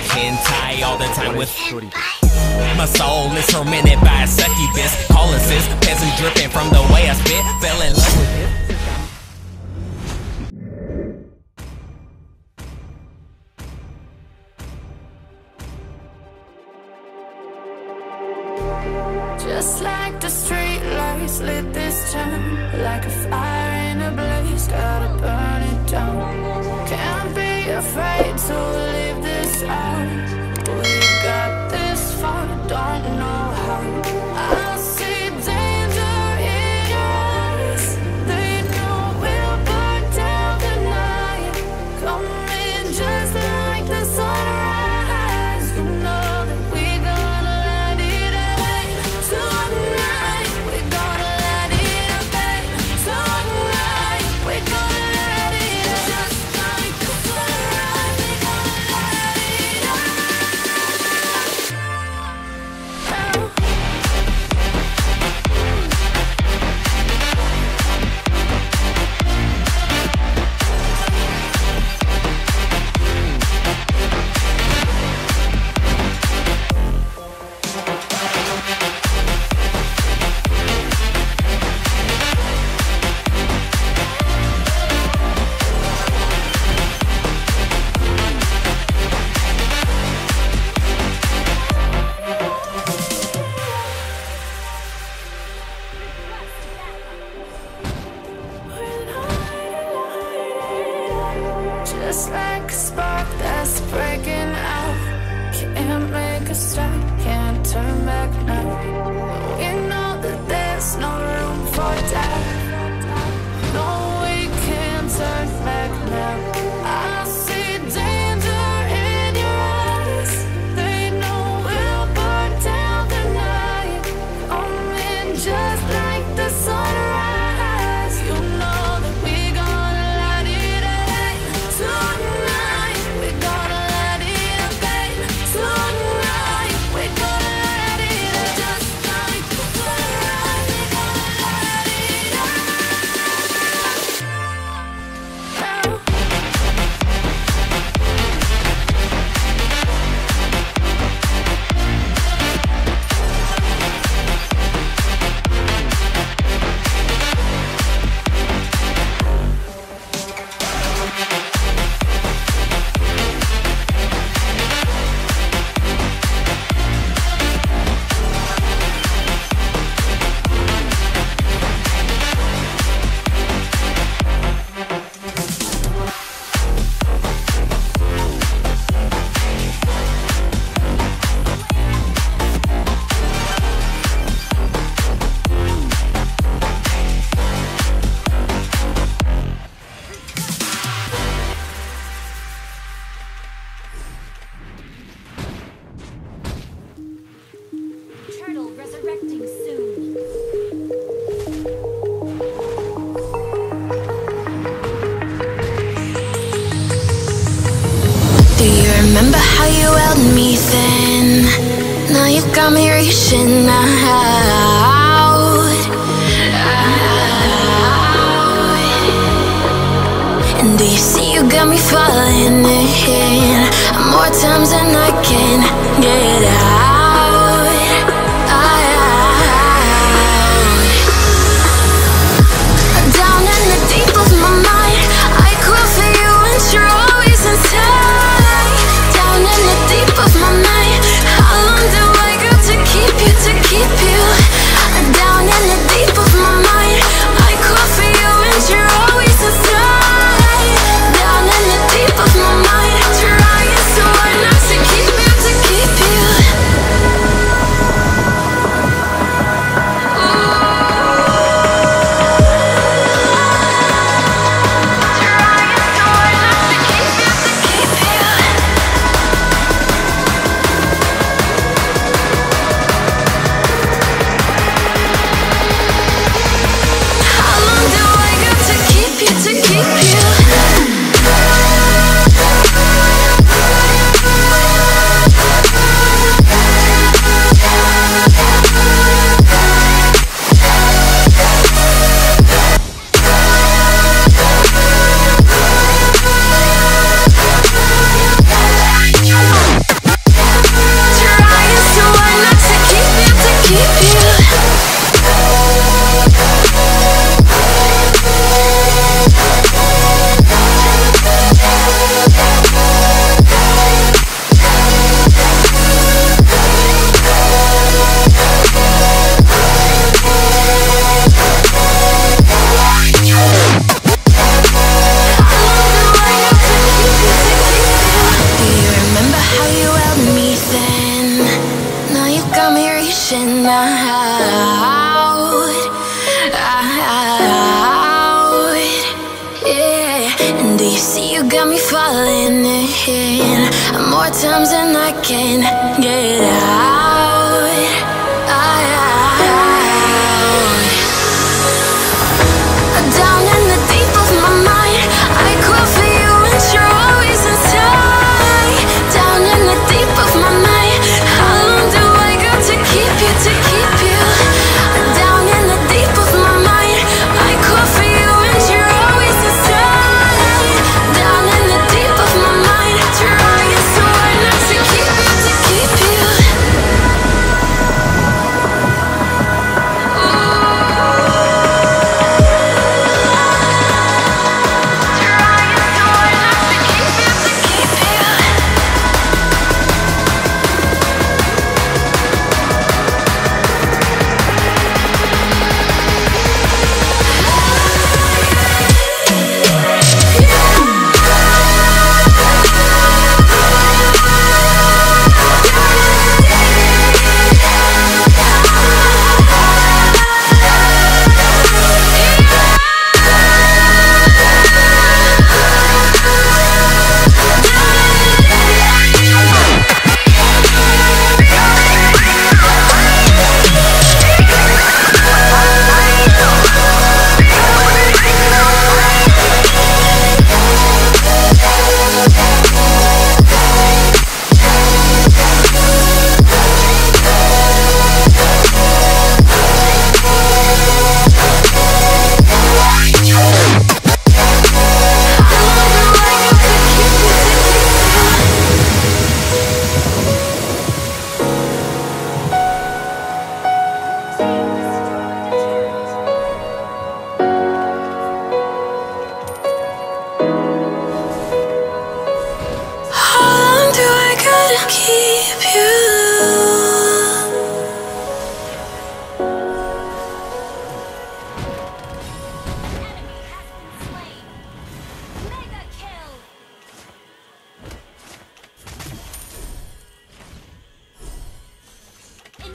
watch hentai all the time with My soul. Is tormented by a succubus Colossus, peasant dripping from the way I spit. Fell in love with it. Just like the street lights lit this town Like a fire in a blaze, gotta burn it down. Can't afraid to leave this out how you held me then. Now you got me reaching out. And do you see you got me falling in? More times than I can get out. Me falling in more times than I can get out.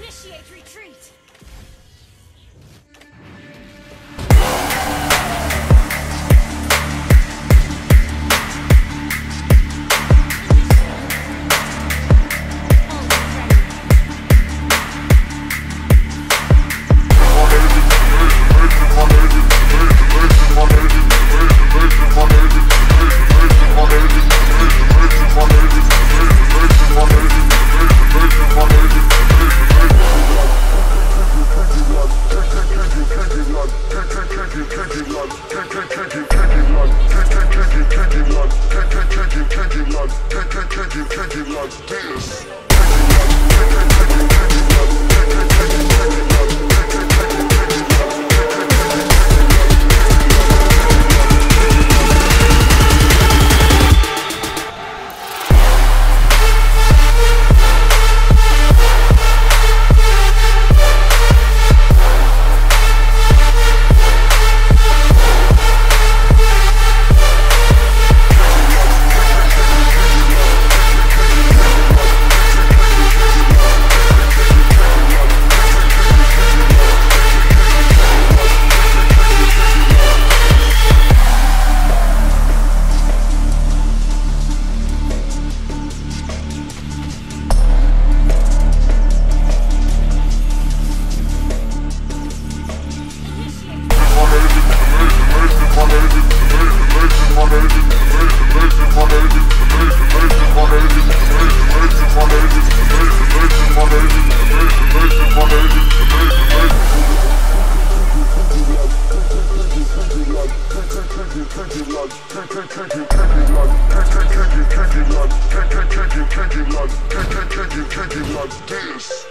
Like Dance.